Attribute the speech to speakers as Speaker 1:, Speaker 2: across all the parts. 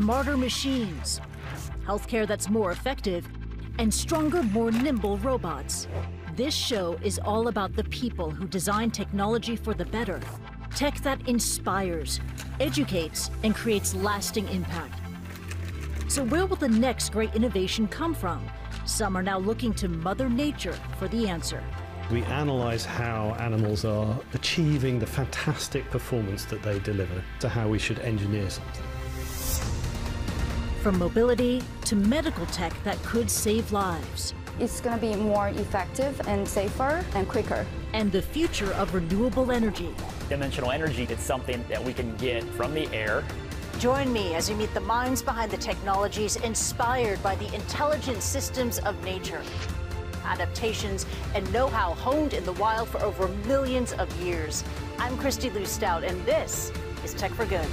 Speaker 1: smarter machines, healthcare that's more effective, and stronger, more nimble robots. This show is all about the people who design technology for the better. Tech that inspires, educates, and creates lasting impact. So where will the next great innovation come from? Some are now looking to Mother Nature for the answer.
Speaker 2: We analyse how animals are achieving the fantastic performance that they deliver to how we should engineer something.
Speaker 1: From mobility to medical tech that could save lives.
Speaker 3: It's going to be more effective and safer and quicker.
Speaker 1: And the future of renewable energy.
Speaker 4: Dimensional energy is something that we can get from the air.
Speaker 1: Join me as we meet the minds behind the technologies inspired by the intelligent systems of nature. Adaptations and know-how honed in the wild for over millions of years. I'm Kristie Lu Stout, and this is Tech for Good.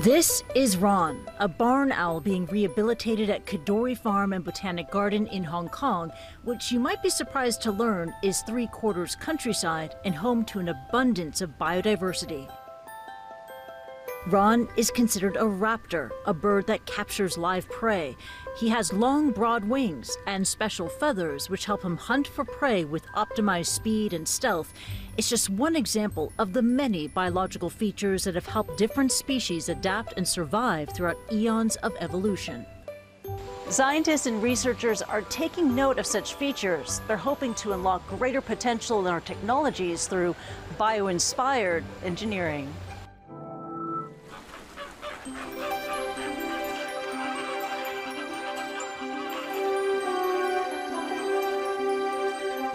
Speaker 1: This is Ron, a barn owl being rehabilitated at Kadoorie Farm and Botanic Garden in Hong Kong, which you might be surprised to learn is three quarters countryside and home to an abundance of biodiversity. Ron is considered a raptor, a bird that captures live prey. He has long, broad wings and special feathers which help him hunt for prey with optimized speed and stealth. It's just one example of the many biological features that have helped different species adapt and survive throughout eons of evolution. Scientists and researchers are taking note of such features. They're hoping to unlock greater potential in our technologies through bio-inspired engineering.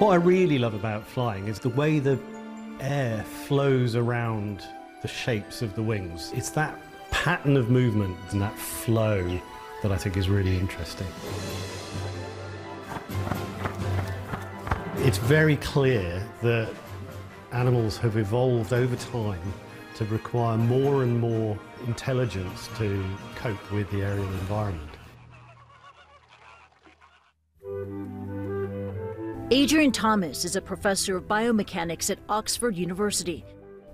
Speaker 2: What I really love about flying is the way the air flows around the shapes of the wings. It's that pattern of movement and that flow that I think is really interesting. It's very clear that animals have evolved over time to require more and more intelligence to cope with the aerial environment.
Speaker 1: Adrian Thomas is a professor of biomechanics at Oxford University.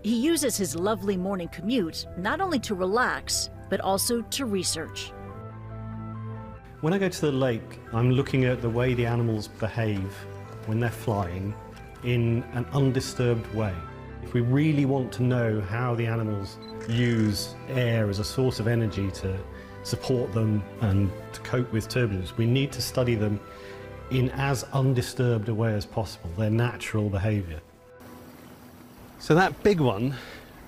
Speaker 1: He uses his lovely morning commute not only to relax, but also to research.
Speaker 2: When I go to the lake, I'm looking at the way the animals behave when they're flying in an undisturbed way. If we really want to know how the animals use air as a source of energy to support them and to cope with turbulence, we need to study them in as undisturbed a way as possible, their natural behaviour. So that big one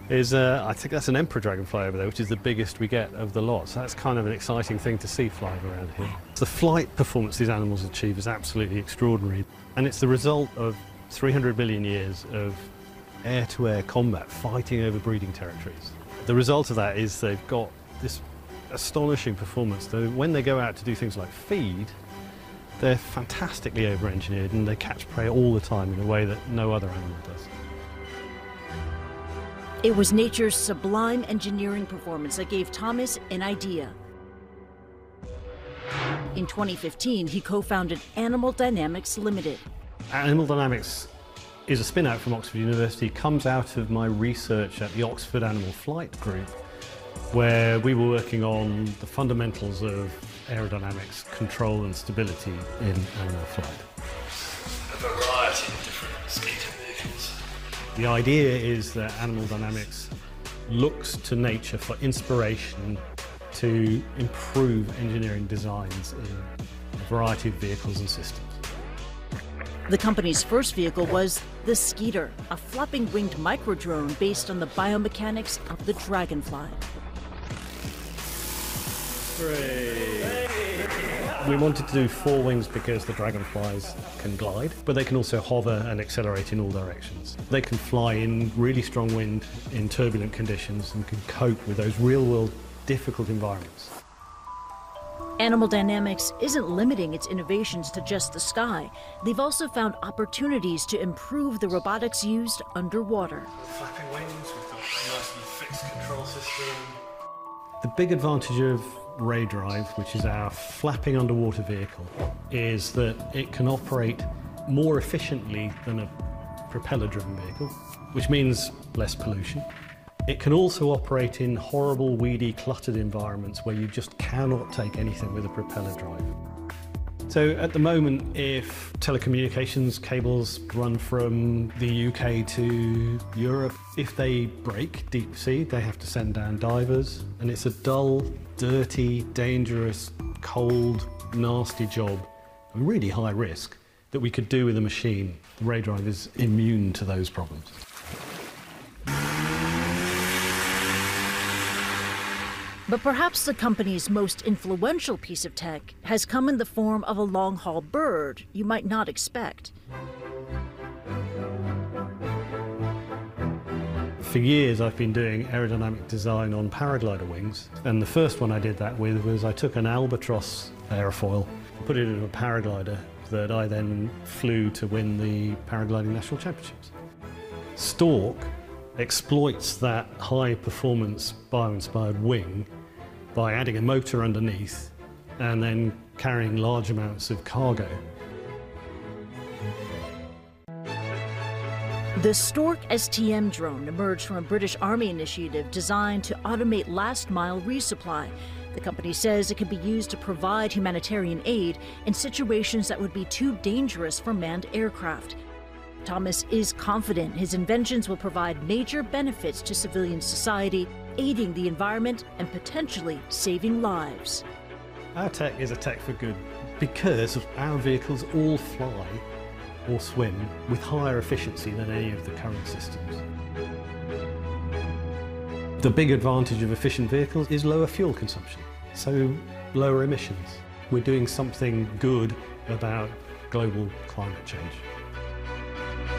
Speaker 2: is, uh, I think that's an emperor dragonfly over there, which is the biggest we get of the lot. So that's kind of an exciting thing to see flying around here. The flight performance these animals achieve is absolutely extraordinary. And it's the result of 300 million years of air-to-air -air combat, fighting over breeding territories. The result of that is they've got this astonishing performance. So when they go out to do things like feed, they're fantastically over-engineered and they catch prey all the time in a way that no other animal does.
Speaker 1: It was nature's sublime engineering performance that gave Thomas an idea. In 2015, he co-founded Animal Dynamics Limited.
Speaker 2: Animal Dynamics is a spin-out from Oxford University, comes out of my research at the Oxford Animal Flight Group, where we were working on the fundamentals of aerodynamics, control and stability in animal flight.
Speaker 5: A variety of different skating vehicles.
Speaker 2: The idea is that animal dynamics looks to nature for inspiration to improve engineering designs in a variety of vehicles and systems.
Speaker 1: The company's first vehicle was the Skeeter, a flopping winged microdrone based on the biomechanics of the dragonfly.
Speaker 2: We wanted to do four wings because the dragonflies can glide, but they can also hover and accelerate in all directions. They can fly in really strong wind in turbulent conditions and can cope with those real-world difficult environments.
Speaker 1: Animal Dynamics isn't limiting its innovations to just the sky. They've also found opportunities to improve the robotics used underwater.
Speaker 5: Flapping wings, we've got a nicely fixed control system.
Speaker 2: The big advantage of Raydrive, which is our flapping underwater vehicle, is that it can operate more efficiently than a propeller driven vehicle, which means less pollution. It can also operate in horrible, weedy, cluttered environments where you just cannot take anything with a propeller drive. So at the moment, if telecommunications cables run from the UK to Europe, if they break deep sea, they have to send down divers. And it's a dull, dirty, dangerous, cold, nasty job, and really high risk, that we could do with a machine. The Raydrive is immune to those problems.
Speaker 1: But perhaps the company's most influential piece of tech has come in the form of a long haul bird you might not expect.
Speaker 2: For years, I've been doing aerodynamic design on paraglider wings, and the first one I did that with was I took an albatross aerofoil, put it in a paraglider that I then flew to win the paragliding national championships. Stork exploits that high performance bio-inspired wing by adding a motor underneath and then carrying large amounts of cargo.
Speaker 1: The Stork STM drone emerged from a British Army initiative designed to automate last mile resupply. The company says it can be used to provide humanitarian aid in situations that would be too dangerous for manned aircraft. Thomas is confident his inventions will provide major benefits to civilian society, aiding the environment and potentially saving lives.
Speaker 2: Our tech is a tech for good because our vehicles all fly or swim with higher efficiency than any of the current systems. The big advantage of efficient vehicles is lower fuel consumption, so lower emissions. We're doing something good about global climate change.